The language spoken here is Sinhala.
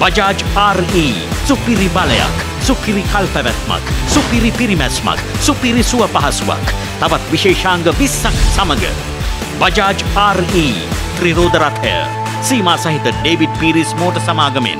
බජාජ් RE සුපිරි බලයක් සුපිරි කල් පැවැත්මක් සුපිරි පිරිමැස්මක් සුපිරි සුව පහසුවක් තවත් විශේෂාංග විස්සක් සමඟ බජාජ් RE ත්‍රිරෝධරථය සීමා සහිත ඩේවිඩ් පිරිස් මෝට සමාගමෙන්